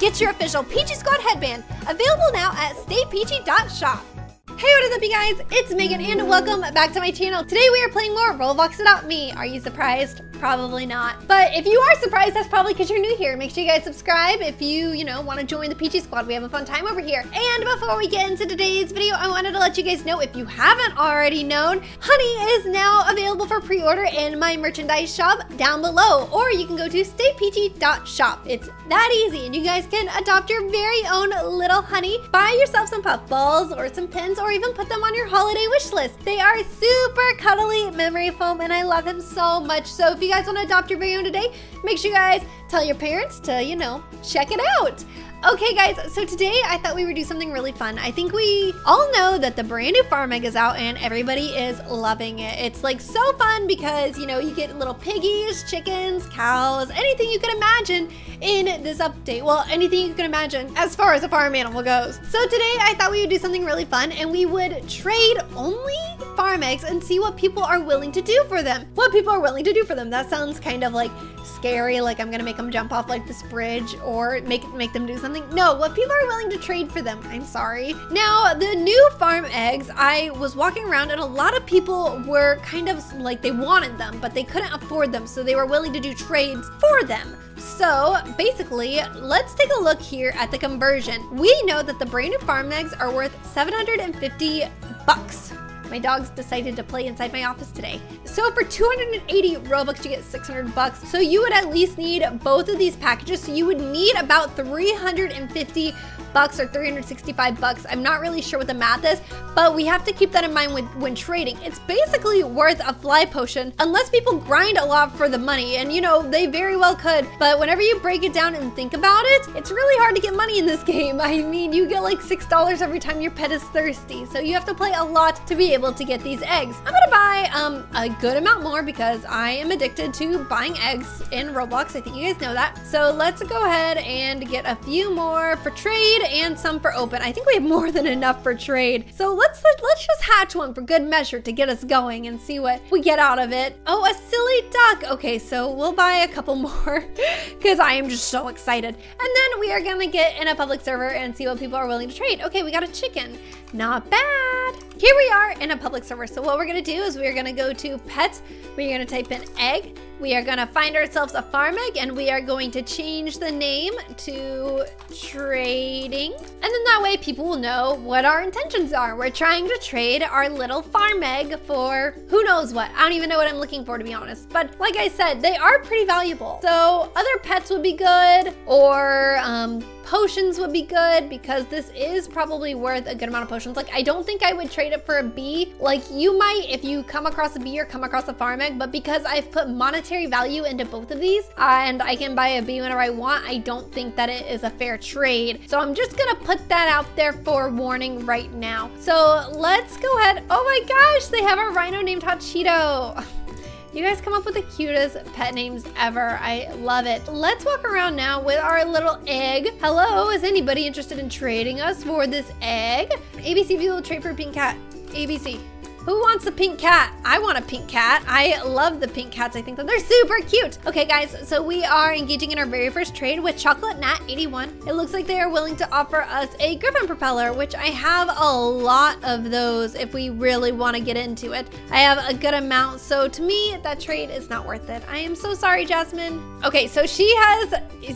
Get your official Peachy Squad headband, available now at staypeachy.shop. Hey, what is up, you guys? It's Megan, and welcome back to my channel. Today we are playing more Roblox Adopt Me. Are you surprised? Probably not. But if you are surprised, that's probably because you're new here. Make sure you guys subscribe if you, you know, want to join the Peachy Squad. We have a fun time over here. And before we get into today's video, I wanted to let you guys know, if you haven't already known, Honey is now available for pre-order in my merchandise shop down below. Or you can go to staypeachy.shop. It's that easy, and you guys can adopt your very own little honey. Buy yourself some puff balls or some pins, or even put them on your holiday wish list. They are super cuddly memory foam, and I love them so much. So if you guys want to adopt your very own today, make sure you guys tell your parents to, you know, check it out. Okay guys, so today I thought we would do something really fun. I think we all know that the brand new Farm Egg is out and everybody is loving it. It's like so fun because, you know, you get little piggies, chickens, cows, anything you can imagine in this update. Well, anything you can imagine as far as a farm animal goes. So today I thought we would do something really fun and we would trade only farm eggs and see what people are willing to do for them. What people are willing to do for them. That sounds kind of like scary, like I'm gonna make them jump off like this bridge or make make them do something. No, what people are willing to trade for them. I'm sorry. Now, the new farm eggs, I was walking around and a lot of people were kind of like they wanted them, but they couldn't afford them, so they were willing to do trades for them. So basically, let's take a look here at the conversion. We know that the brand new farm eggs are worth 750 bucks. My dogs decided to play inside my office today. So for 280 Robux, you get 600 bucks. So you would at least need both of these packages. So you would need about 350 bucks or 365 bucks. I'm not really sure what the math is, but we have to keep that in mind when, when trading. It's basically worth a fly potion unless people grind a lot for the money. And you know, they very well could, but whenever you break it down and think about it, it's really hard to get money in this game. I mean, you get like $6 every time your pet is thirsty. So you have to play a lot to be able to get these eggs. I'm gonna buy um, a good amount more because I am addicted to buying eggs in Roblox. I think you guys know that. So let's go ahead and get a few more for trade and some for open. I think we have more than enough for trade. So let's let's just hatch one for good measure to get us going and see what we get out of it. Oh, a silly duck. Okay, so we'll buy a couple more because I am just so excited. And then we are gonna get in a public server and see what people are willing to trade. Okay, we got a chicken. Not bad. Here we are in a public server. So what we're gonna do is we're gonna go to pets. We're gonna type in egg. We are gonna find ourselves a farm egg and we are going to change the name to trading. And then that way people will know what our intentions are. We're trying to trade our little farm egg for who knows what. I don't even know what I'm looking for to be honest. But like I said, they are pretty valuable. So other pets would be good or um, potions would be good because this is probably worth a good amount of potions. Like, I don't think I would trade it for a bee. Like, you might if you come across a bee or come across a farm egg, but because I've put monetary value into both of these uh, and I can buy a bee whenever I want, I don't think that it is a fair trade. So I'm just gonna put that out there for warning right now. So let's go ahead. Oh my gosh, they have a rhino named Hachito. You guys come up with the cutest pet names ever. I love it. Let's walk around now with our little egg. Hello, is anybody interested in trading us for this egg? ABC will trade for a pink cat. ABC. Who wants a pink cat? I want a pink cat. I love the pink cats. I think that they're super cute. Okay, guys, so we are engaging in our very first trade with Chocolate Nat 81. It looks like they are willing to offer us a Griffin propeller, which I have a lot of those if we really want to get into it. I have a good amount, so to me, that trade is not worth it. I am so sorry, Jasmine. Okay, so she has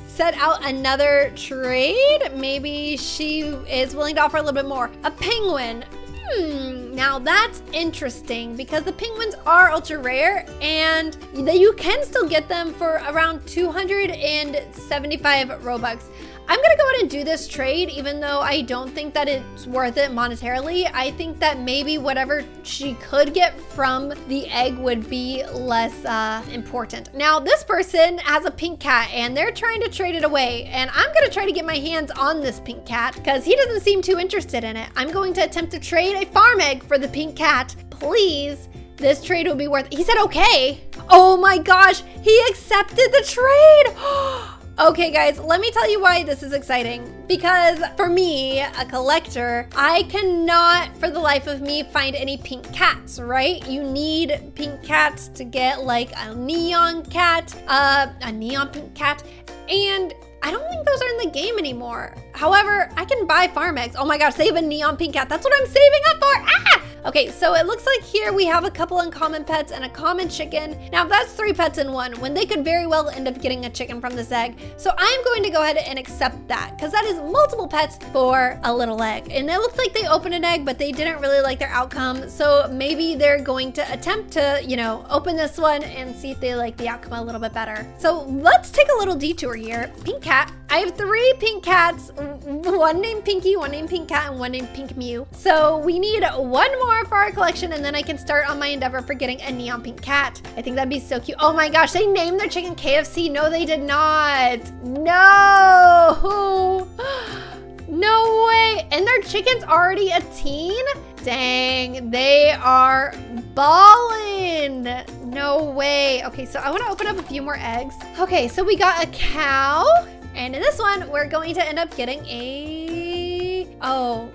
set out another trade. Maybe she is willing to offer a little bit more. A penguin. Hmm, now that's interesting because the penguins are ultra rare and you can still get them for around 275 Robux. I'm gonna go ahead and do this trade, even though I don't think that it's worth it monetarily. I think that maybe whatever she could get from the egg would be less uh, important. Now, this person has a pink cat and they're trying to trade it away. And I'm gonna try to get my hands on this pink cat because he doesn't seem too interested in it. I'm going to attempt to trade a farm egg for the pink cat. Please, this trade will be worth, it. he said okay. Oh my gosh, he accepted the trade. Okay guys, let me tell you why this is exciting. Because for me, a collector, I cannot for the life of me find any pink cats, right? You need pink cats to get like a neon cat, uh, a neon pink cat, and I don't think those are in the game anymore. However, I can buy farm eggs. Oh my gosh, have a neon pink cat. That's what I'm saving up for. Ah! Okay, so it looks like here we have a couple uncommon pets and a common chicken. Now that's three pets in one, when they could very well end up getting a chicken from this egg. So I'm going to go ahead and accept that, because that is multiple pets for a little egg. And it looks like they opened an egg, but they didn't really like their outcome. So maybe they're going to attempt to, you know, open this one and see if they like the outcome a little bit better. So let's take a little detour here. Pink cat. I have three pink cats, one named Pinky, one named Pink Cat, and one named Pink Mew. So we need one more for our collection and then I can start on my endeavor for getting a neon pink cat. I think that'd be so cute. Oh my gosh, they named their chicken KFC. No, they did not. No. No way. And their chicken's already a teen? Dang, they are balling. No way. Okay, so I want to open up a few more eggs. Okay, so we got a cow. And in this one, we're going to end up getting a... Oh,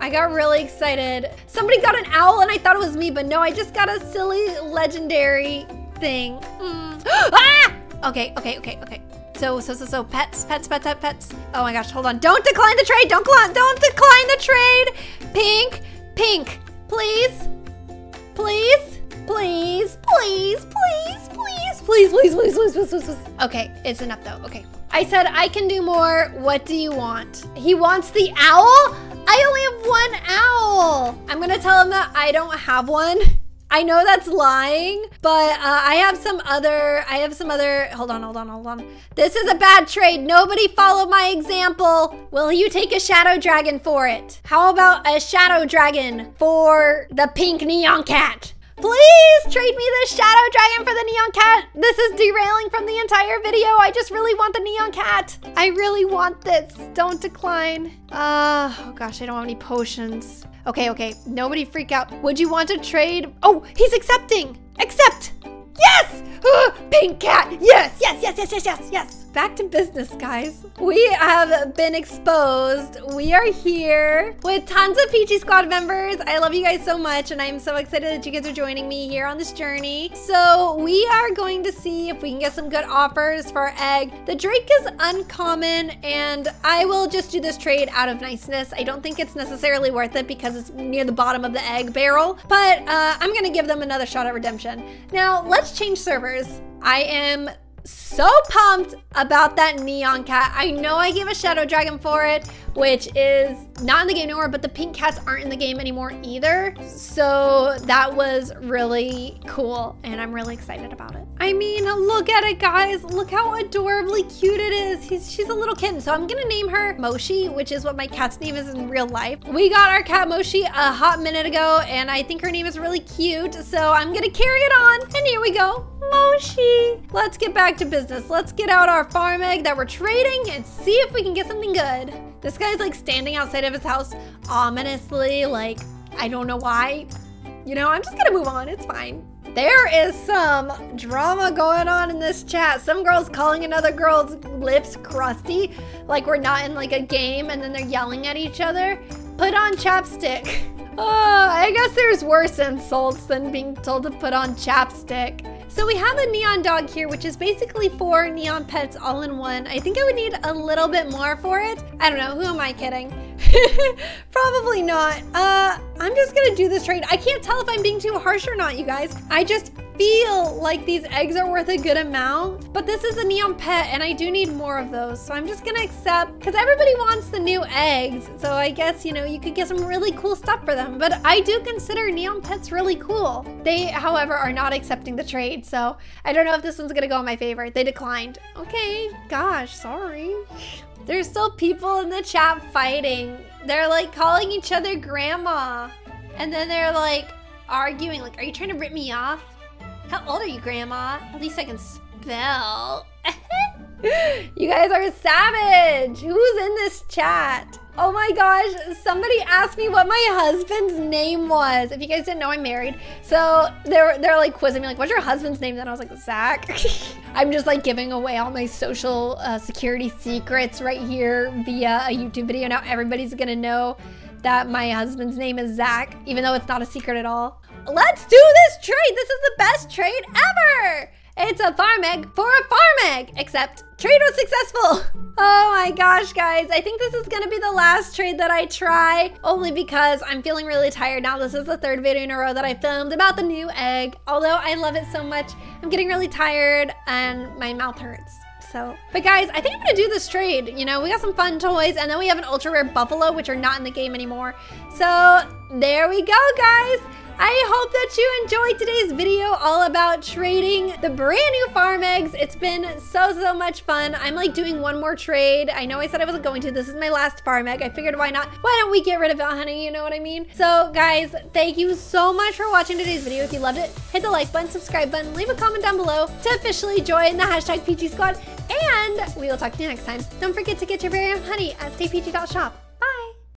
I got really excited. Somebody got an owl and I thought it was me, but no, I just got a silly legendary thing. Mm. ah! Okay, okay, okay, okay. So, so, so, so, pets, pets, pets, pets, pets. Oh my gosh, hold on. Don't decline the trade. Don't, don't decline the trade. Pink, pink, please, please, please, please, please, please, please, please, please, please, please, please, please. Okay, it's enough though. Okay. I said I can do more. What do you want? He wants the owl? I only have one owl. I'm gonna tell him that I don't have one. I know that's lying, but uh, I have some other, I have some other, hold on, hold on, hold on. This is a bad trade. Nobody follow my example. Will you take a shadow dragon for it? How about a shadow dragon for the pink neon cat? Please trade me the shadow dragon for the neon cat. This is derailing from the entire video. I just really want the neon cat. I really want this. Don't decline. Uh, oh gosh, I don't have any potions. Okay, okay, nobody freak out. Would you want to trade? Oh, he's accepting. Accept. Yes! Uh, pink cat. Yes, yes, yes, yes, yes, yes, yes back to business, guys. We have been exposed. We are here with tons of Peachy Squad members. I love you guys so much, and I'm so excited that you guys are joining me here on this journey. So we are going to see if we can get some good offers for our egg. The Drake is uncommon, and I will just do this trade out of niceness. I don't think it's necessarily worth it because it's near the bottom of the egg barrel, but uh, I'm gonna give them another shot at redemption. Now, let's change servers. I am so pumped about that neon cat. I know I gave a shadow dragon for it, which is not in the game anymore, but the pink cats aren't in the game anymore either. So that was really cool and I'm really excited about it. I mean, look at it guys. Look how adorably cute it is. He's, she's a little kitten. So I'm gonna name her Moshi, which is what my cat's name is in real life. We got our cat Moshi a hot minute ago and I think her name is really cute. So I'm gonna carry it on and here we go. Moshi. Let's get back to business. Let's get out our farm egg that we're trading and see if we can get something good. This guy's like standing outside of his house ominously, like, I don't know why. You know, I'm just gonna move on, it's fine. There is some drama going on in this chat. Some girls calling another girl's lips crusty, like we're not in like a game and then they're yelling at each other. Put on chapstick. Uh, I guess there's worse insults than being told to put on chapstick. So we have a neon dog here, which is basically four neon pets all in one. I think I would need a little bit more for it. I don't know, who am I kidding? Probably not. Uh, I'm just gonna do this trade. I can't tell if I'm being too harsh or not, you guys. I just feel like these eggs are worth a good amount, but this is a neon pet and I do need more of those. So I'm just gonna accept, because everybody wants the new eggs. So I guess, you know, you could get some really cool stuff for them. But I do consider neon pets really cool. They, however, are not accepting the trade. So I don't know if this one's gonna go in my favor. They declined. Okay, gosh, sorry. There's still people in the chat fighting. They're like calling each other grandma. And then they're like arguing, like, are you trying to rip me off? How old are you, Grandma? At least I can spell. you guys are savage. Who's in this chat? Oh my gosh, somebody asked me what my husband's name was. If you guys didn't know, I'm married. So they're, they're like quizzing me like, what's your husband's name? Then I was like, Zach. I'm just like giving away all my social uh, security secrets right here via a YouTube video. Now everybody's gonna know that my husband's name is Zach, even though it's not a secret at all. Let's do this trade. This is the best trade ever. It's a farm egg for a farm egg, except trade was successful. Oh my gosh, guys. I think this is gonna be the last trade that I try, only because I'm feeling really tired now. This is the third video in a row that I filmed about the new egg. Although I love it so much, I'm getting really tired and my mouth hurts. So, but guys, I think I'm gonna do this trade. You know, we got some fun toys and then we have an ultra rare buffalo, which are not in the game anymore. So there we go, guys. I hope that you enjoyed today's video all about trading the brand new farm eggs. It's been so, so much fun. I'm like doing one more trade. I know I said I wasn't going to. This is my last farm egg. I figured why not? Why don't we get rid of it, honey? You know what I mean? So guys, thank you so much for watching today's video. If you loved it, hit the like button, subscribe button, leave a comment down below to officially join the hashtag Peachy Squad. And we will talk to you next time. Don't forget to get your very own honey at staypeachy.shop.